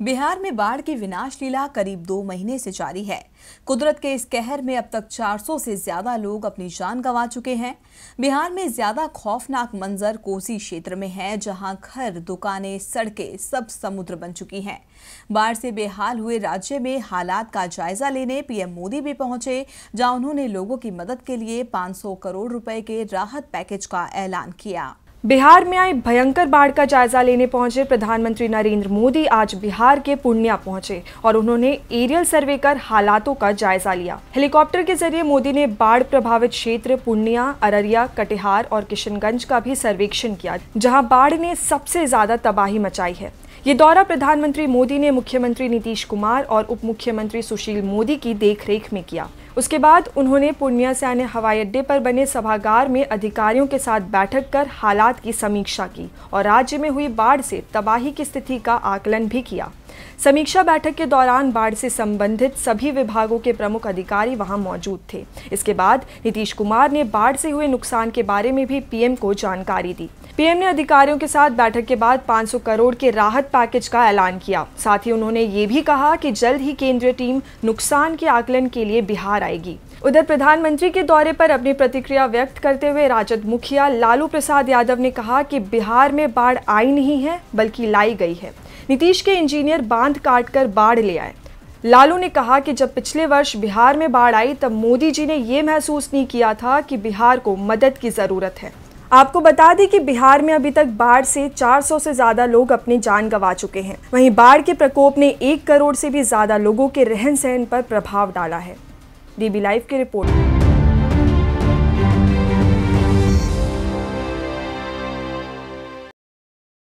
बिहार में बाढ़ की विनाश लीला करीब दो महीने से जारी है। कुदरत के इस कहर में अब तक 400 से ज़्यादा लोग अपनी जान गंवा चुके हैं। बिहार में ज़्यादा खौफनाक मंजर कोसी क्षेत्र में है, जहाँ घर, दुकानें, सड़कें सब समुद्र बन चुकी हैं। बाढ़ से बेहाल हुए राज्य में हालात का जायजा लेने पीएम मोदी भी पहुँचे, जहाँ उन्होंने लोगों की मदद के लिए 500 करोड़ रुपए के राहत पैकेज का ऐलान किया। बिहार में आई भयंकर बाढ़ का जायजा लेने पहुँचे प्रधानमंत्री नरेंद्र मोदी। आज बिहार के पूर्णिया पहुँचे और उन्होंने एरियल सर्वे कर हालातों का जायजा लिया। हेलीकॉप्टर के ज़रिए मोदी ने बाढ़ प्रभावित क्षेत्र पूर्णिया, अररिया, कटिहार और किशनगंज का भी सर्वेक्षण किया, जहाँ बाढ़ ने सबसे ज़्यादा तबाही मचाई है। ये दौरा प्रधानमंत्री मोदी ने मुख्यमंत्री नीतीश कुमार और उप मुख्यमंत्री सुशील मोदी की देखरेख में किया। उसके बाद उन्होंने पूर्णिया से आने हवाई अड्डे पर बने सभागार में अधिकारियों के साथ बैठक कर हालात की समीक्षा की और राज्य में हुई बाढ़ से तबाही की स्थिति का आकलन भी किया। समीक्षा बैठक के दौरान बाढ़ से संबंधित सभी विभागों के प्रमुख अधिकारी वहाँ मौजूद थे। इसके बाद नीतीश कुमार ने बाढ़ से हुए नुकसान के बारे में भी पीएम को जानकारी दी। पीएम ने अधिकारियों के साथ बैठक के बाद 500 करोड़ के राहत पैकेज का ऐलान किया। साथ ही उन्होंने ये भी कहा कि जल्द ही केंद्रीय टीम नुकसान के आकलन के लिए बिहार आएगी। उधर प्रधानमंत्री के दौरे पर अपनी प्रतिक्रिया व्यक्त करते हुए राजद मुखिया लालू प्रसाद यादव ने कहा कि बिहार में बाढ़ आई नहीं है, बल्कि लाई गई है। नीतीश के इंजीनियर बाँध काट कर बाढ़ ले आए। लालू ने कहा कि जब पिछले वर्ष बिहार में बाढ़ आई, तब मोदी जी ने ये महसूस नहीं किया था कि बिहार को मदद की ज़रूरत है। आपको बता दें कि बिहार में अभी तक बाढ़ से 400 से ज़्यादा लोग अपनी जान गंवा चुके हैं। वहीं बाढ़ के प्रकोप ने एक करोड़ से भी ज़्यादा लोगों के रहन सहन पर प्रभाव डाला है। डीबी लाइव की रिपोर्ट।